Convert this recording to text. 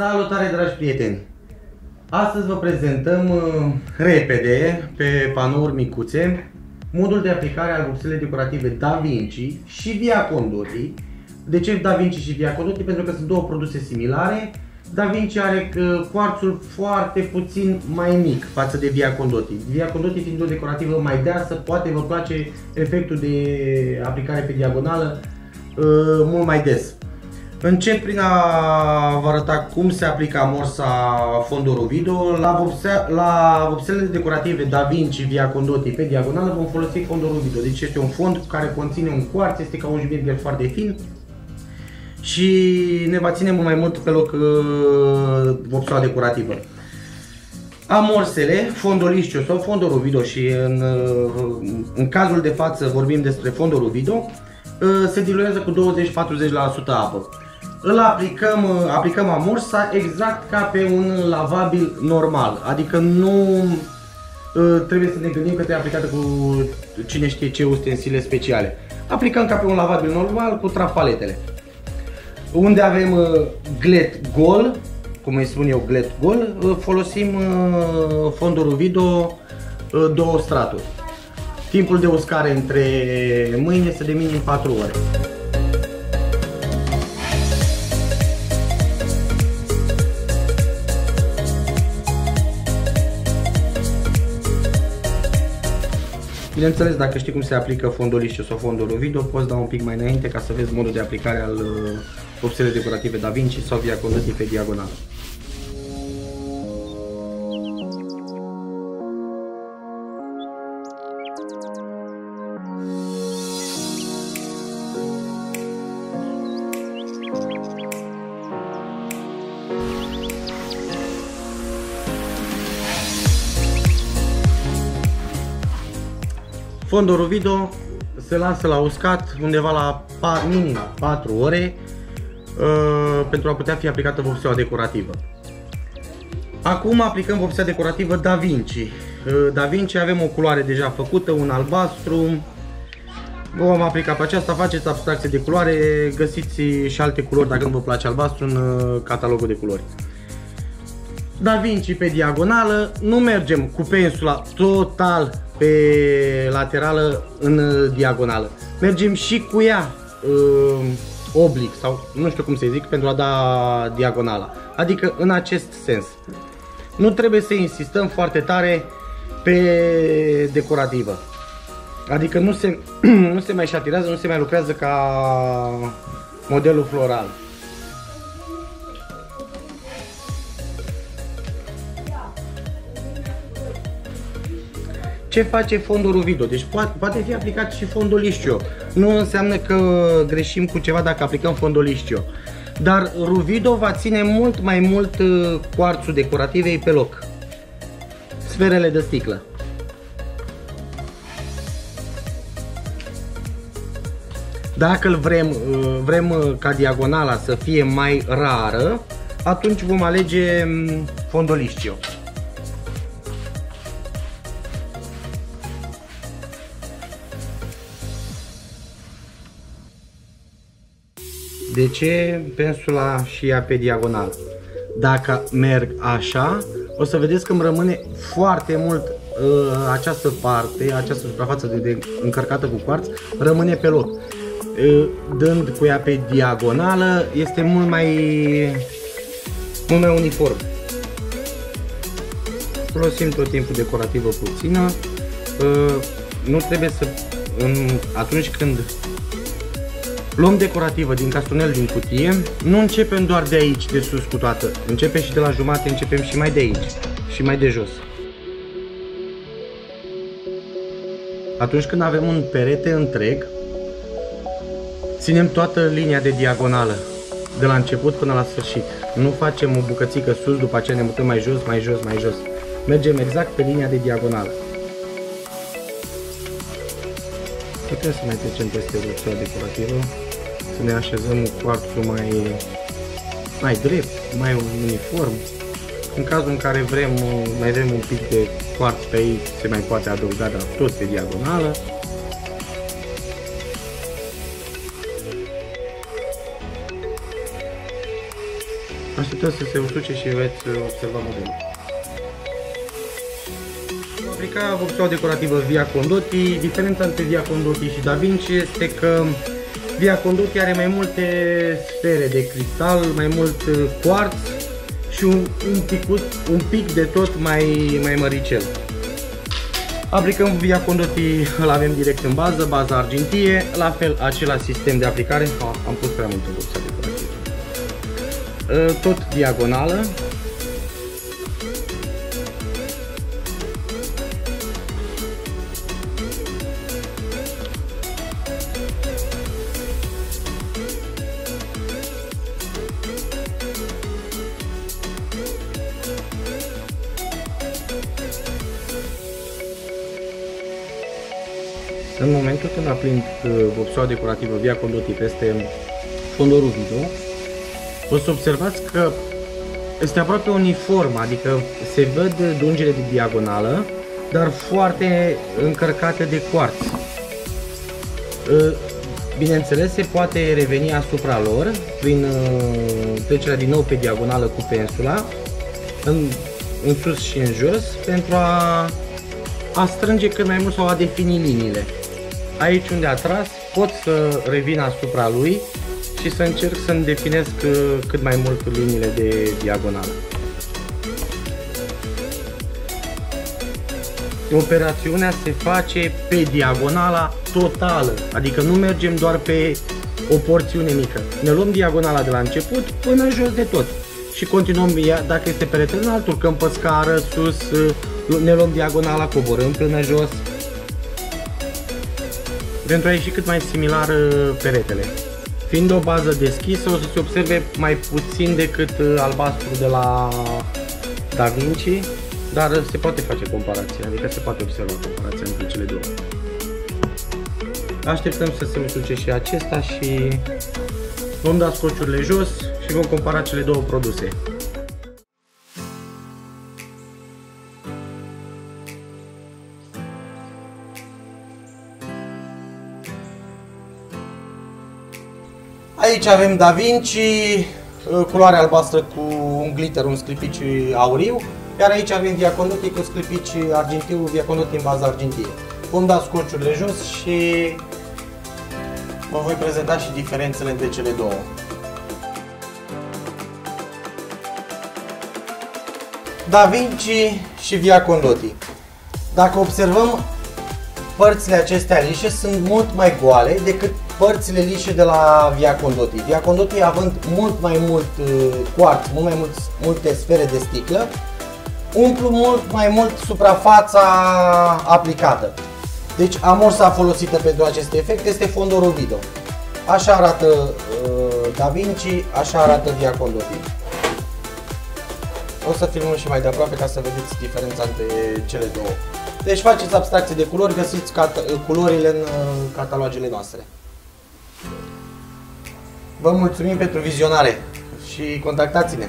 Salutare dragi prieteni! Astăzi vă prezentăm uh, repede pe panouri micuțe modul de aplicare al vopselei decorative Da Vinci și Via Condotti. De ce Da Vinci și Via Condotti? Pentru că sunt două produse similare. Da Vinci are uh, quarțul foarte puțin mai mic față de Via Condotti. Via Condotti fiind o decorativă mai deasă, poate vă place efectul de aplicare pe diagonală uh, mult mai des. Încep prin a vă arăta cum se aplică amorsa fondul video. La, vopsea, la vopselele decorative Da Vinci Via Condotti pe diagonală vom folosi fondul video. Deci este un fond care conține un cuarț, este ca un jbirger foarte fin și ne va ține mult mai mult pe loc uh, vopsela decorativă. Amorsele, fondul liscio sau fondul video și în, uh, în cazul de față vorbim despre fondul video, uh, se diluează cu 20-40% apă îl aplicăm, uh, aplicăm amorsa exact ca pe un lavabil normal. Adică nu uh, trebuie să ne gândim că trebuie aplicată cu cine știe ce ustensile speciale. Aplicăm ca pe un lavabil normal cu trapaletele. Unde avem uh, glet gol, cum îi spun eu glet gol, folosim fondul video două straturi. Timpul de uscare între mâini este de minim 4 ore. Bineînțeles, dacă știi cum se aplică fondul liscio sau fondul video, poți da un pic mai înainte ca să vezi modul de aplicare al uh, decorative Da Vinci sau via Condotti pe diagonală. Fondul video se lasă la uscat undeva la minim 4 ore uh, pentru a putea fi aplicată vopseaua decorativă. Acum aplicăm vopsea decorativă Da Vinci. Uh, da Vinci avem o culoare deja făcută, un albastru. Vom aplica pe aceasta, faceți abstracție de culoare, găsiți și alte culori dacă nu vă place albastru în uh, catalogul de culori. Da Vinci pe diagonală, nu mergem cu pensula total pe laterală în uh, diagonală. Mergem și cu ea uh, oblic sau nu știu cum să zic pentru a da diagonala. Adică în acest sens. Nu trebuie să insistăm foarte tare pe decorativă. Adică nu se, nu se mai șatirează, nu se mai lucrează ca modelul floral. Ce face fondul Ruvido. Deci poate, poate fi aplicat și fondul Liscio. Nu înseamnă că greșim cu ceva dacă aplicăm fondul Liscio. Dar Ruvido va ține mult mai mult uh, cuarțul decorativei pe loc. Sferele de sticlă. Dacă vrem, uh, vrem uh, ca diagonala să fie mai rară, atunci vom alege mm, De ce pensula și ea pe diagonal? Dacă merg așa, o să vedeți că îmi rămâne foarte mult uh, această parte, această suprafață de, de încărcată cu quarț, rămâne pe loc. Uh, dând cu ea pe diagonală, este mult mai, mult mai uniform. Folosim tot timpul decorativă puțină. Uh, nu trebuie să, în, atunci când Luăm decorativă din castonel din cutie. Nu începem doar de aici, de sus cu toată. Începem și de la jumate, începem și mai de aici. Și mai de jos. Atunci când avem un perete întreg, ținem toată linia de diagonală. De la început până la sfârșit. Nu facem o bucățică sus, după aceea ne mutăm mai jos, mai jos, mai jos. Mergem exact pe linia de diagonală. Putem să mai trecem peste ruția decorativă să ne așezăm cuarțul mai, mai drept, mai uniform. În cazul în care vrem, mai vrem un pic de cuarț pe aici, se mai poate adăuga, dar tot pe diagonală. puteți să se usuce și veți observa modelul. Aplica vopseaua decorativă Via Condotti. Diferența între Via Condotti și Da Vinci este că Via Condotti are mai multe sfere de cristal, mai mult uh, quartz și un, un, picut, un pic de tot mai, mai măricel. Aplicăm Via Condotti, îl avem direct în bază, baza argintie, la fel același sistem de aplicare, am pus prea mult în vopsea decorativă. Uh, tot diagonală, În momentul când aprind uh, vopseaua decorativă Via Condotti peste fondorul video, o să observați că este aproape uniform, adică se văd dungele de diagonală, dar foarte încărcate de quartz. Uh, bineînțeles, se poate reveni asupra lor prin uh, trecerea din nou pe diagonală cu pensula, în, în sus și în jos, pentru a, a strânge cât mai mult sau a defini liniile aici unde a tras, pot să revin asupra lui și să încerc să-mi definesc uh, cât mai mult liniile de diagonală. Operațiunea se face pe diagonala totală, adică nu mergem doar pe o porțiune mică. Ne luăm diagonala de la început până jos de tot și continuăm, dacă este peretele înalt, urcăm pe scară, sus, uh, ne luăm diagonala, coborâm până jos, pentru a ieși cât mai similar uh, peretele. Fiind o bază deschisă, o să se observe mai puțin decât uh, albastru de la Da Vinci, dar se poate face comparație, adică se poate observa comparația între cele două. Așteptăm să se usuce și acesta și vom da scociurile jos și vom compara cele două produse. Aici avem Da Vinci, uh, culoare albastră cu un glitter, un sclipici auriu, iar aici avem Via Condotti cu sclipici argintiu, Via Condotti în bază argintie. Vom da scorciurile jos și vă voi prezenta și diferențele între cele două. Da Vinci și Via Condotti. Dacă observăm, părțile acestea lișe sunt mult mai goale decât părțile lișe de la Via Condotti. Via Condotti având mult mai mult uh, quartz, mult mai mult, multe sfere de sticlă, umplu mult mai mult suprafața aplicată. Deci amorsa folosită pentru acest efect este fondorul video. Așa arată uh, Da Vinci, așa arată Via Condotti. O să filmăm și mai de aproape ca să vedeți diferența între cele două. Deci faceți abstracție de culori, găsiți culorile în uh, catalogele noastre. Vă mulțumim pentru vizionare și contactați-ne!